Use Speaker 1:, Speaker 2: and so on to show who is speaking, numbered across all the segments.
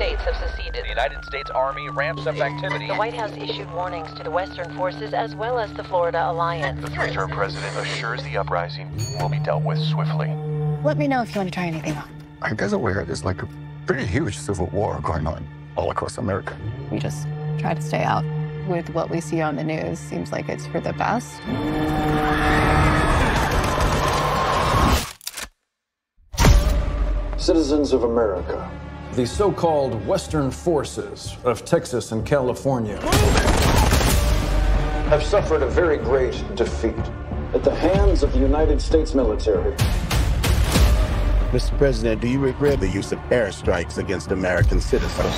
Speaker 1: States have seceded.
Speaker 2: The United States Army ramps up activity.
Speaker 1: The White House issued warnings to the Western forces as well as the Florida Alliance.
Speaker 2: The three-term president assures the uprising will be dealt with swiftly.
Speaker 3: Let me know if you want to try anything on.
Speaker 4: I guess aware there's like a pretty huge civil war going on all across America.
Speaker 3: We just try to stay out. With what we see on the news, seems like it's for the best.
Speaker 5: Citizens of America.
Speaker 6: The so called Western forces of Texas and California
Speaker 5: have suffered a very great defeat at the hands of the United States military.
Speaker 7: Mr. President, do you regret the use of airstrikes against American citizens?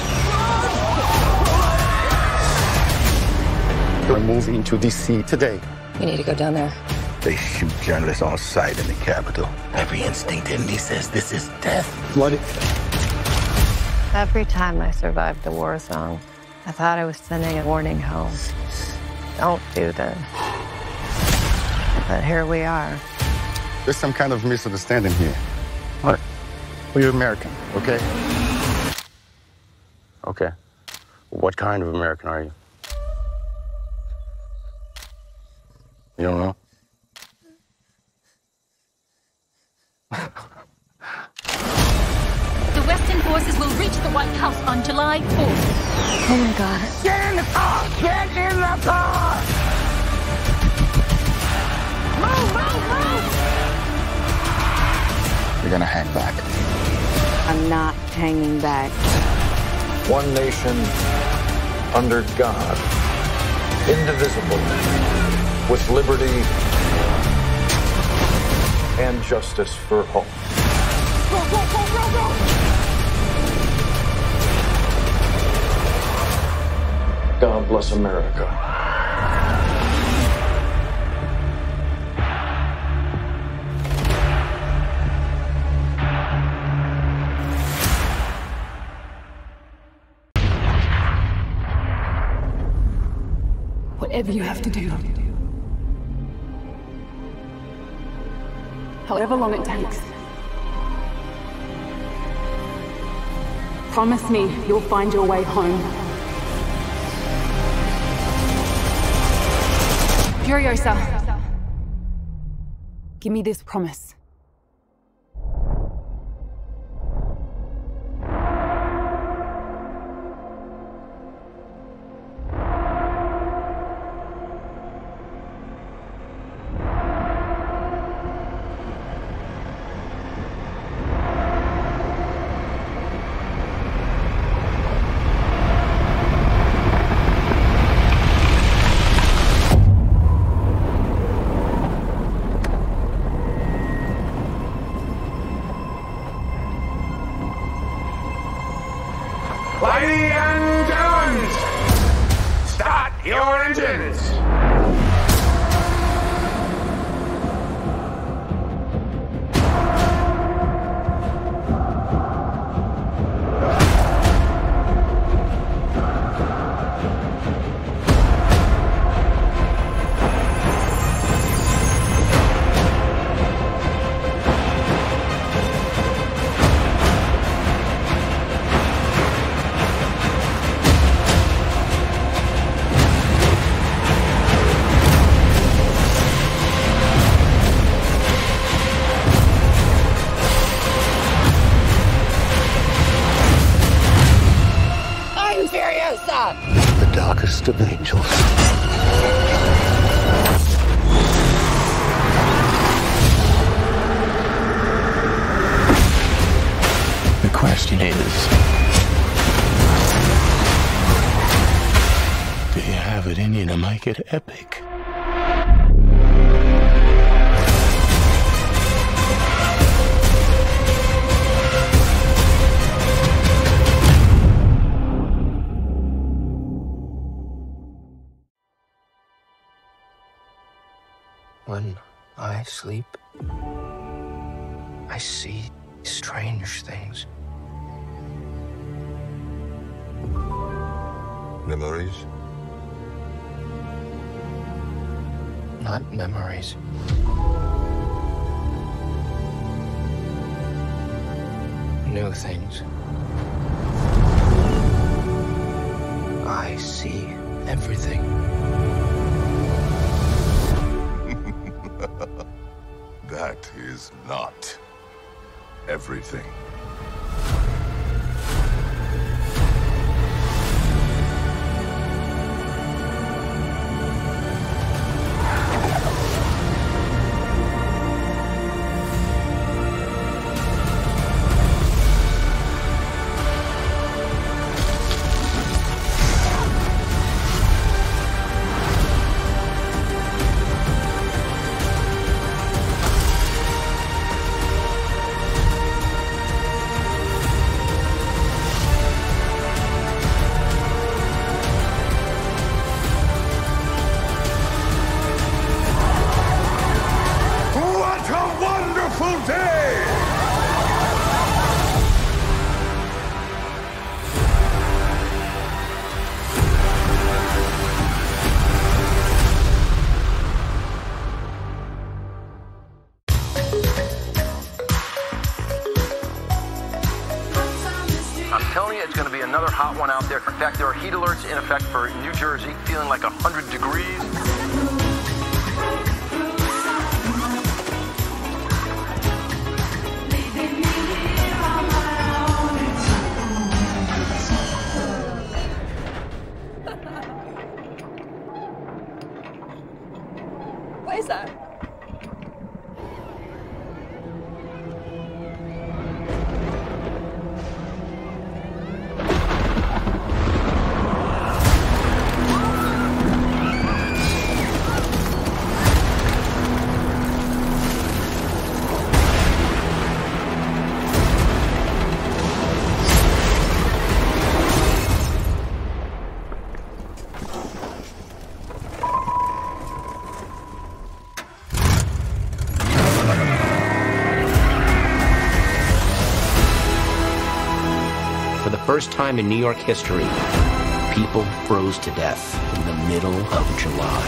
Speaker 4: We're moving to D.C. today.
Speaker 1: We need to go down there.
Speaker 7: They shoot journalists on sight in the Capitol. Every instinct in me says this is death.
Speaker 4: Bloody.
Speaker 3: Every time I survived the war zone, I thought I was sending a warning home. Don't do this. But here we are.
Speaker 4: There's some kind of misunderstanding here. What? Well, you're American, okay?
Speaker 7: Okay. What kind of American are you? You don't know?
Speaker 8: The Western forces will reach the White House on July 4th.
Speaker 3: Oh my god.
Speaker 7: Get in the car! Get in the car!
Speaker 8: Move, move, move!
Speaker 4: We're gonna hang back.
Speaker 3: I'm not hanging back.
Speaker 6: One nation under God, indivisible, with liberty and justice for all.
Speaker 5: God bless America.
Speaker 9: Whatever you have to do. However long it takes. Promise me you'll find your way home. Furiosa. Give me this promise.
Speaker 7: You have it in you to make it epic?
Speaker 10: When I sleep, I see strange things.
Speaker 11: Memories?
Speaker 10: Not memories. New things.
Speaker 12: I see everything.
Speaker 13: That is not everything.
Speaker 6: Fact, there are heat alerts in effect for New Jersey, feeling like 100 degrees.
Speaker 12: First time in New York history, people froze to death in the middle of July.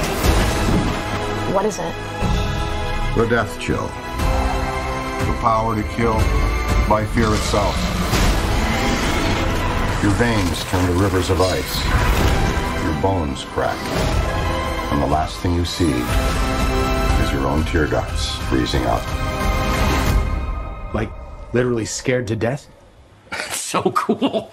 Speaker 10: What is it?
Speaker 14: The death chill. The power to kill by fear itself. Your veins turn to rivers of ice. Your bones crack. And the last thing you see is your own tear ducts freezing up.
Speaker 15: Like, literally scared to death?
Speaker 12: So cool.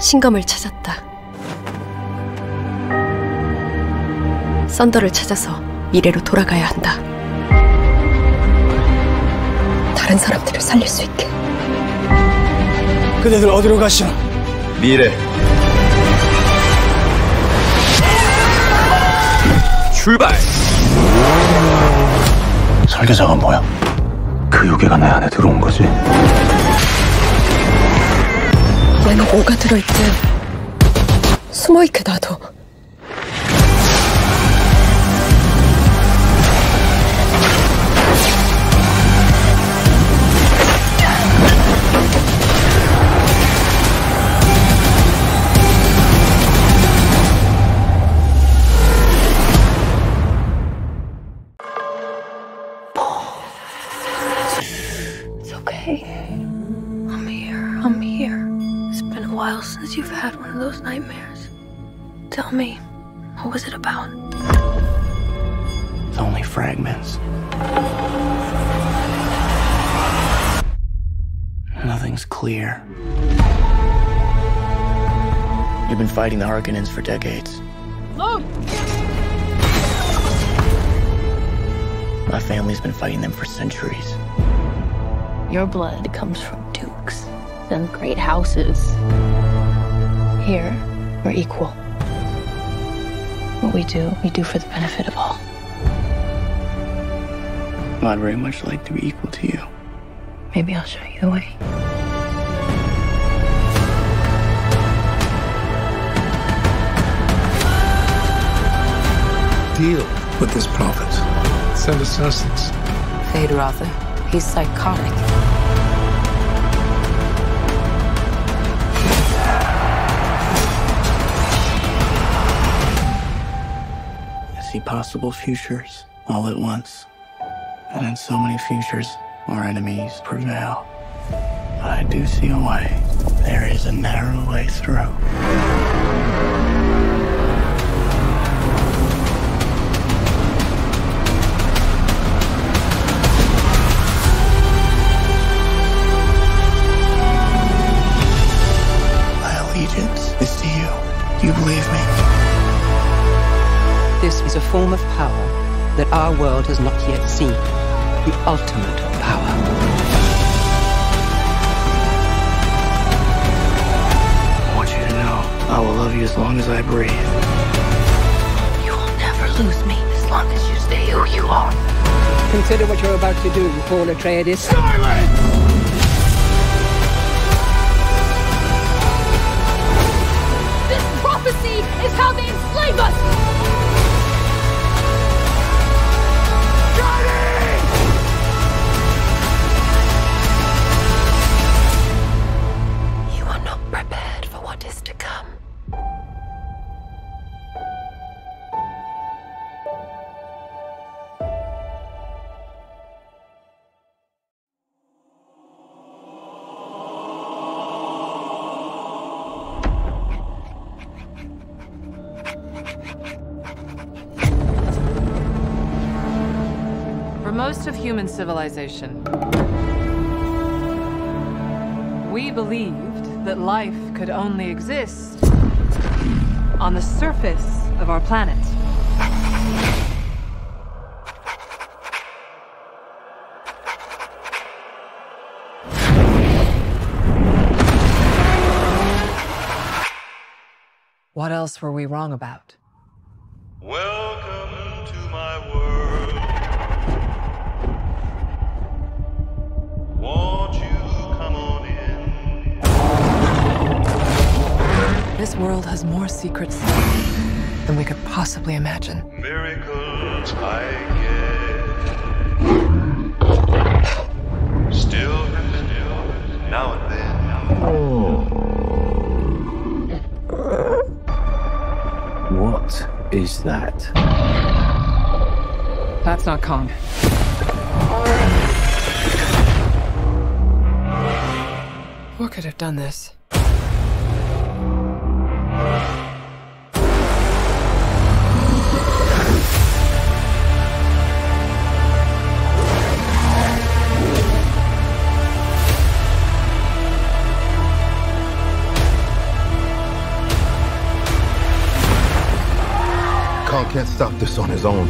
Speaker 16: 신검을 찾았다. 썬더를 찾아서 미래로 돌아가야 한다. 다른 사람들을 살릴 수 있게.
Speaker 17: 그대들 어디로 가시오?
Speaker 18: 미래. 출발.
Speaker 17: 설계자가 뭐야? 그 요괴가 내 안에 들어온 거지.
Speaker 16: 얘는 뭐가 들어있든 숨어있게 놔둬.
Speaker 10: You've had one of those nightmares. Tell me, what was it about?
Speaker 15: It's only fragments. Nothing's clear. You've been fighting the Harkonnens for decades.
Speaker 19: Look!
Speaker 15: My family's been fighting them for centuries.
Speaker 10: Your blood comes from dukes and great houses. Here, we're equal. What we do, we do for the benefit of all.
Speaker 15: I'd very much like to be equal to you.
Speaker 10: Maybe I'll show you the way.
Speaker 17: Deal with this prophet. Send assassins.
Speaker 20: Feyd-Rautha. He's psychotic.
Speaker 15: Possible futures all at once. And in so many futures, our enemies prevail. But I do see a way. There is a narrow way through.
Speaker 21: Form of power that our world has not yet seen. The ultimate power.
Speaker 15: I want you to know I will love you as long as I breathe.
Speaker 22: You will never lose me as long as you stay who you are.
Speaker 21: Consider what you're about to do, Paul Atreides.
Speaker 8: This prophecy is how they enslave us!
Speaker 23: Civilization, we believed that life could only exist on the surface of our planet. What else were we wrong about?
Speaker 24: Welcome to my world.
Speaker 23: This world has more secrets than we could possibly imagine.
Speaker 24: Miracles I get. Still happen now and then.
Speaker 25: What is that?
Speaker 23: That's not Kong. What could have done this?
Speaker 7: Kong can't stop this on his own.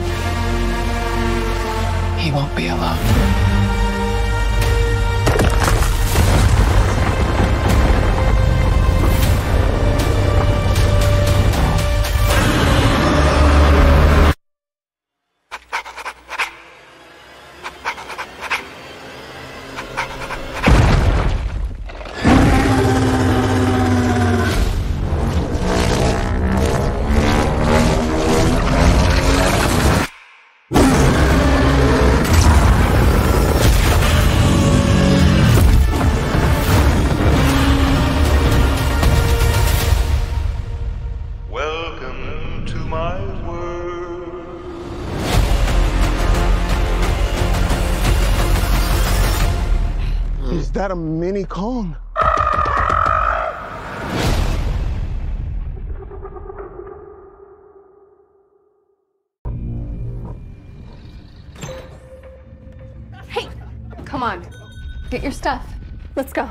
Speaker 15: He won't be alone.
Speaker 7: A mini Kong?
Speaker 26: Hey, come on. Get your stuff. Let's go.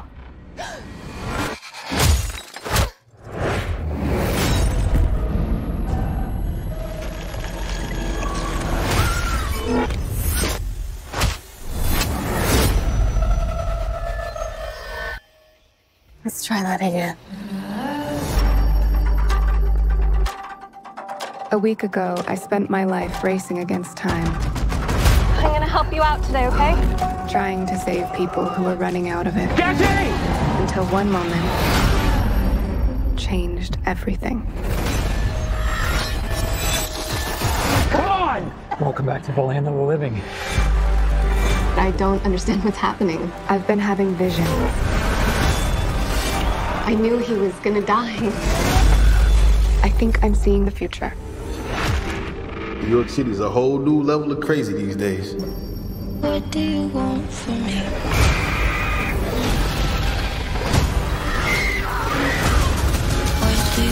Speaker 22: Try that again.
Speaker 27: A week ago, I spent my life racing against time,
Speaker 26: I'm gonna help you out today, okay?
Speaker 27: trying to save people who were running out of it. Until one moment changed everything.
Speaker 28: Come on! Welcome back to the land of the living.
Speaker 27: I don't understand what's happening. I've been having visions. I knew he was gonna die. I think I'm seeing the future.
Speaker 29: New York City's a whole new level of crazy these days.
Speaker 22: What do you want from me? What do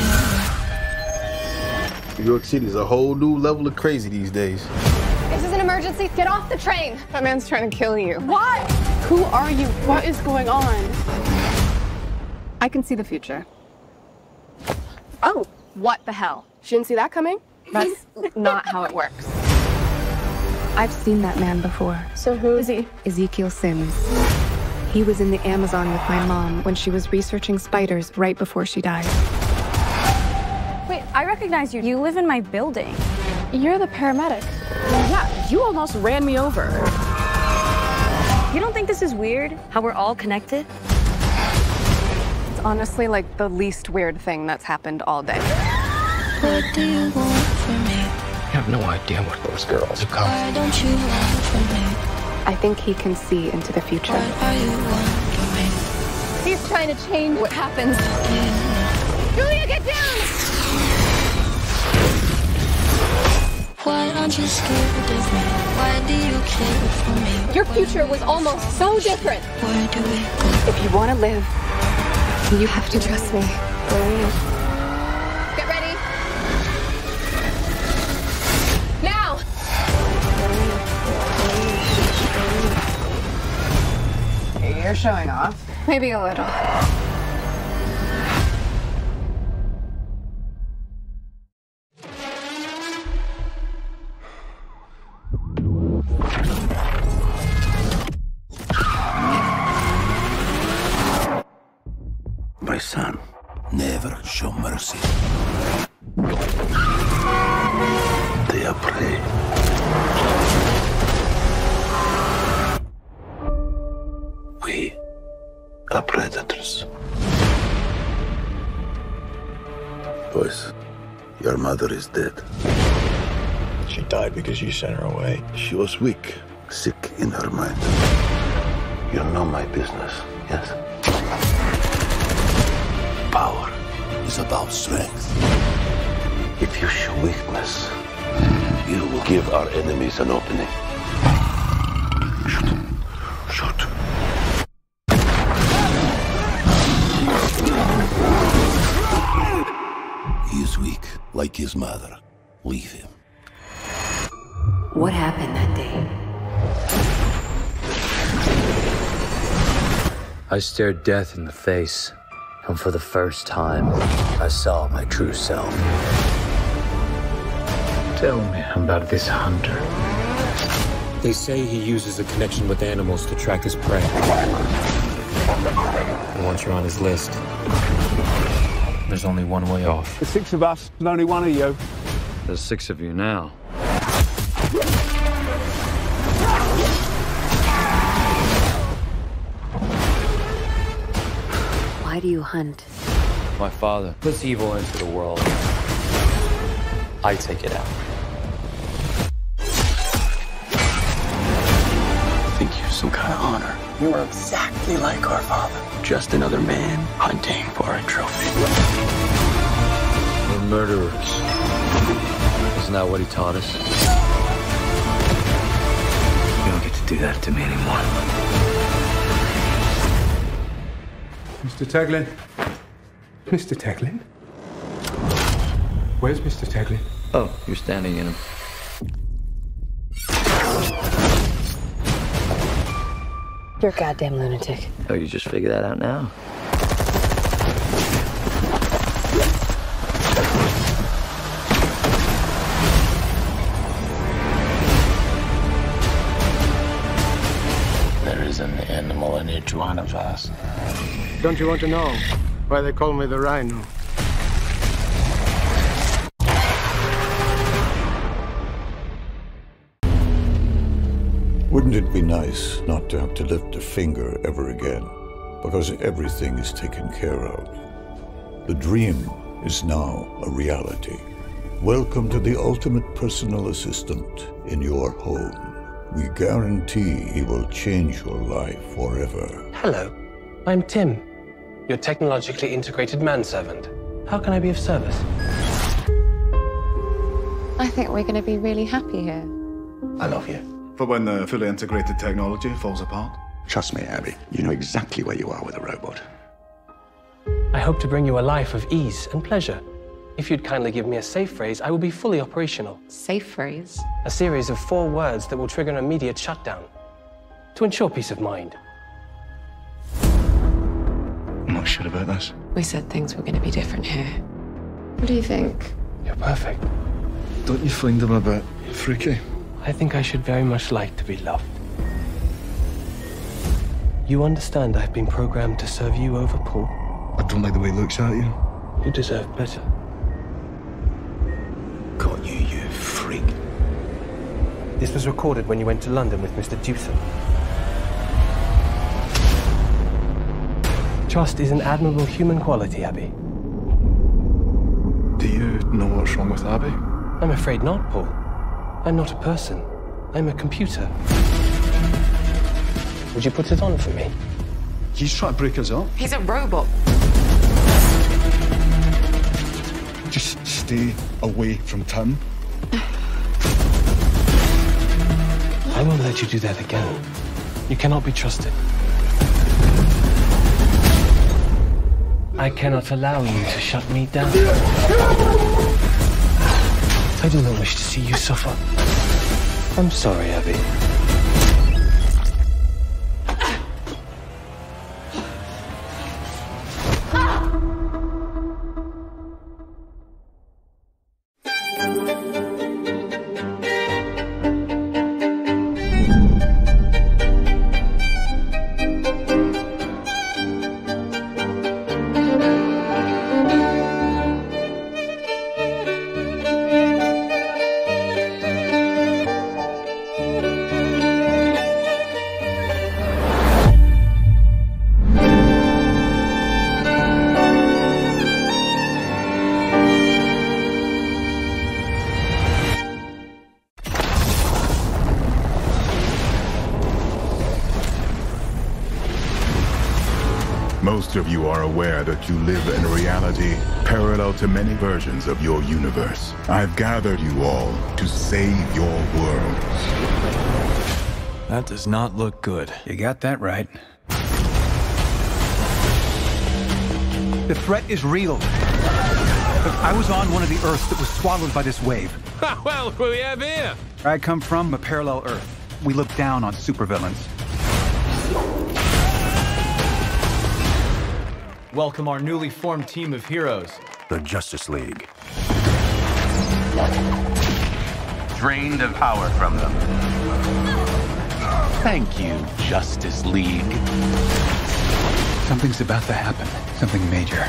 Speaker 22: you
Speaker 29: New York City's a whole new level of crazy these days.
Speaker 26: This is an emergency. Get off the train. That man's trying to kill you. What? Who are you? What is going on? I can see the future. Oh, what the hell? She didn't see that coming? That's not how it works. I've seen that man before. So who is he? Ezekiel Sims. He was in the Amazon with my mom when she was researching spiders right before she died.
Speaker 30: Wait, I recognize you. You live in my building.
Speaker 26: You're the paramedic. Yeah, you almost ran me over.
Speaker 30: You don't think this is weird? How we're all connected?
Speaker 26: It's honestly like the least weird thing that's happened all day.
Speaker 22: What do you want from me?
Speaker 25: You have no idea what those girls have coming.
Speaker 22: Why don't you want from me?
Speaker 26: I think he can see into the future.
Speaker 22: What you want from me?
Speaker 26: He's trying to change what happens. Julia, get down!
Speaker 22: Why aren't you scared of me? Why do you care for me?
Speaker 26: Your future was almost so different.
Speaker 22: Where do we go?
Speaker 26: If you want to live, you have to trust me. Get ready. Now!
Speaker 31: You're showing off.
Speaker 26: Maybe a little.
Speaker 32: Prey. We are predators. Boys, your mother is dead.
Speaker 33: She died because you sent her away.
Speaker 32: She was weak, sick in her mind. You know my business, yes? Power is about strength. If you show weakness, you will give our enemies an opening. Shoot. Shoot. He is weak, like his mother. Leave him.
Speaker 34: What happened that day?
Speaker 25: I stared death in the face, and for the first time, I saw my true self. Tell me about this hunter.
Speaker 12: They say he uses a connection with animals to track his prey. And once you're on his list, there's only one way off.
Speaker 28: There's six of us, and only one of you.
Speaker 25: There's six of you now.
Speaker 34: Why do you hunt?
Speaker 25: My father puts evil into the world. I take it out.
Speaker 15: Some kind of honor. You are exactly like our father. Just another man hunting for a trophy.
Speaker 25: We're murderers. Isn't that what he taught us? You don't get to do that to me anymore.
Speaker 28: Mr. Taglin? Mr. Taglin? Where's Mr. Taglin?
Speaker 25: Oh, you're standing in him.
Speaker 34: You're a goddamn lunatic.
Speaker 25: Oh, you just figured that out now?
Speaker 15: There is an animal in each one of us.
Speaker 17: Don't you want to know why they call me the Rhino?
Speaker 4: Wouldn't it be nice not to have to lift a finger ever again? Because everything is taken care of. The dream is now a reality. Welcome to the ultimate personal assistant in your home. We guarantee he will change your life forever.
Speaker 35: Hello, I'm Tim, your technologically integrated manservant. How can I be of service?
Speaker 26: I think we're going to be really happy here.
Speaker 33: I love you.
Speaker 36: For when the fully integrated technology falls apart?
Speaker 33: Trust me, Abby. You know exactly where you are with a robot.
Speaker 35: I hope to bring you a life of ease and pleasure. If you'd kindly give me a safe phrase, I will be fully operational.
Speaker 26: Safe phrase?
Speaker 35: A series of four words that will trigger an immediate shutdown. To ensure peace of mind.
Speaker 36: I'm not sure about this.
Speaker 26: We said things were going to be different here. What do you think?
Speaker 35: You're perfect.
Speaker 36: Don't you find him a bit freaky?
Speaker 35: I think I should very much like to be loved. You understand I've been programmed to serve you over Paul?
Speaker 36: I don't like the way he looks at you.
Speaker 35: You deserve better.
Speaker 33: Got you, you freak.
Speaker 35: This was recorded when you went to London with Mr. Dewson. Trust is an admirable human quality, Abby.
Speaker 36: Do you know what's wrong with Abby?
Speaker 35: I'm afraid not, Paul. I'm not a person. I'm a computer. Would you put it on for me?
Speaker 36: He's trying to break us up.
Speaker 26: He's a robot.
Speaker 36: Just stay away from Tim.
Speaker 35: I won't let you do that again. You cannot be trusted. I cannot allow you to shut me down. I do not wish to see you suffer. I'm sorry, Abby.
Speaker 37: Most of you are aware that you live in a reality parallel to many versions of your universe. I've gathered you all to save your worlds.
Speaker 38: That does not look good.
Speaker 39: You got that right.
Speaker 40: The threat is real. Look, I was on one of the Earths that was swallowed by this wave.
Speaker 38: well, what do we have here?
Speaker 40: Where I come from, a parallel Earth. We look down on supervillains.
Speaker 41: Welcome our newly formed team of heroes.
Speaker 33: The Justice League.
Speaker 42: Drained of power from them.
Speaker 41: Thank you, Justice League. Something's about to happen. Something major.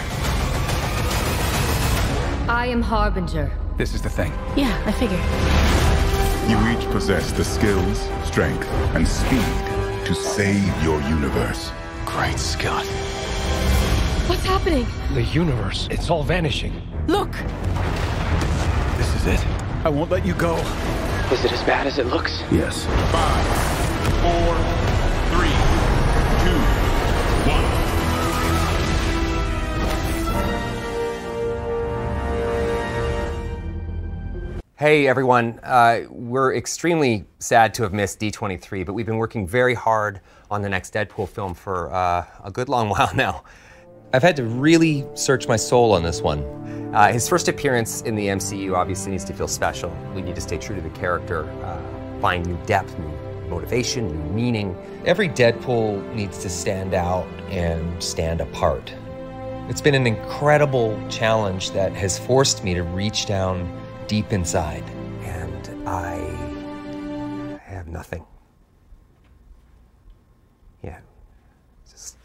Speaker 30: I am Harbinger.
Speaker 41: This is the thing.
Speaker 30: Yeah, I figured.
Speaker 37: You each possess the skills, strength, and speed to save your universe.
Speaker 41: Great Scott.
Speaker 30: What's happening?
Speaker 38: The universe, it's all vanishing.
Speaker 30: Look!
Speaker 41: This is it.
Speaker 40: I won't let you go.
Speaker 41: Is it as bad as it looks?
Speaker 33: Yes.
Speaker 37: Five, four, three, two, one.
Speaker 18: Hey everyone, uh, we're extremely sad to have missed D23, but we've been working very hard on the next Deadpool film for uh, a good long while now. I've had to really search my soul on this one. Uh, his first appearance in the MCU obviously needs to feel special. We need to stay true to the character, uh, find new depth, new motivation, new meaning. Every Deadpool needs to stand out and stand apart. It's been an incredible challenge that has forced me to reach down deep inside, and I have nothing. Yeah, just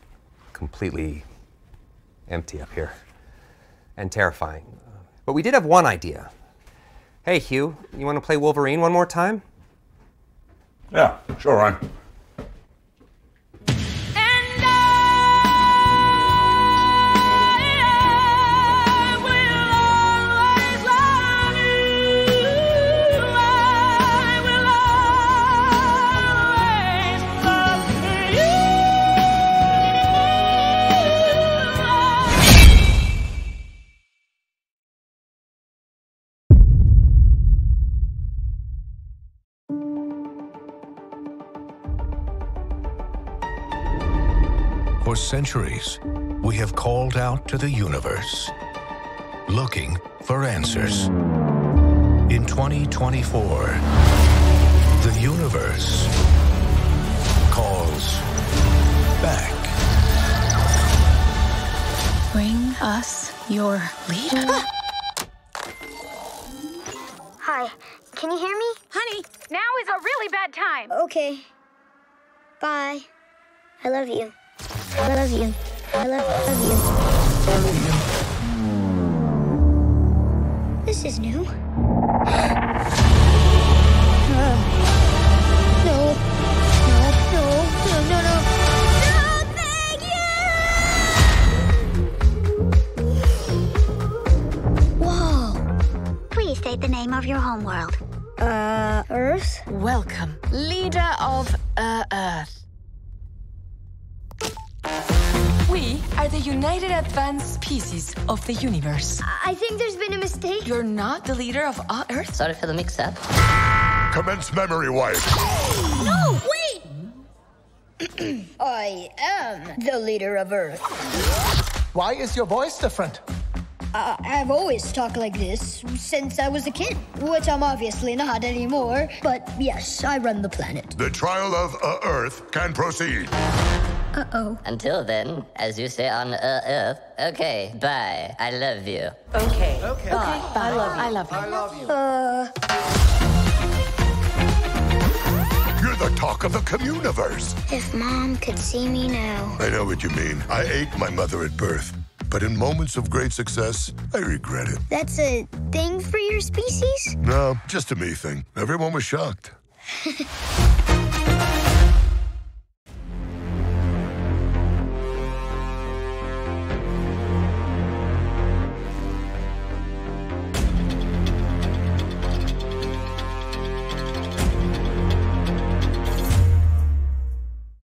Speaker 18: completely empty up here and terrifying. But we did have one idea. Hey, Hugh, you want to play Wolverine one more time?
Speaker 33: Yeah, sure, Ryan.
Speaker 13: Centuries, we have called out to the universe, looking for answers. In 2024, the universe calls back.
Speaker 39: Bring us your leader.
Speaker 43: Hi, can you hear me?
Speaker 44: Honey, now is a really bad time.
Speaker 43: Okay. Bye. I love you. I love you. I love, love you. This is new. Uh, no. No, no, no, no, no. No, thank you! Whoa.
Speaker 44: Please state the name of your homeworld.
Speaker 43: Uh, Earth?
Speaker 39: Welcome, leader of uh, Earth. The United Advanced Species of the universe.
Speaker 43: I think there's been a mistake.
Speaker 39: You're not the leader of uh, Earth?
Speaker 45: Sorry for the mix-up.
Speaker 13: Commence memory wipe.
Speaker 43: No, wait! I am the leader of Earth.
Speaker 46: Why is your voice different?
Speaker 43: Uh, I've always talked like this since I was a kid, which I'm obviously not anymore. But yes, I run the planet.
Speaker 13: The trial of uh, Earth can proceed.
Speaker 43: Uh oh.
Speaker 45: Until then, as you say on uh, Earth, okay, bye. I love you.
Speaker 39: Okay. Okay. Bye. Bye. I love you. I love you.
Speaker 46: I love you.
Speaker 43: Uh.
Speaker 13: You're the talk of the communiverse.
Speaker 43: If mom could see me now.
Speaker 13: I know what you mean. I ate my mother at birth. But in moments of great success, I regret it.
Speaker 43: That's a thing for your species?
Speaker 13: No, just a me thing. Everyone was shocked.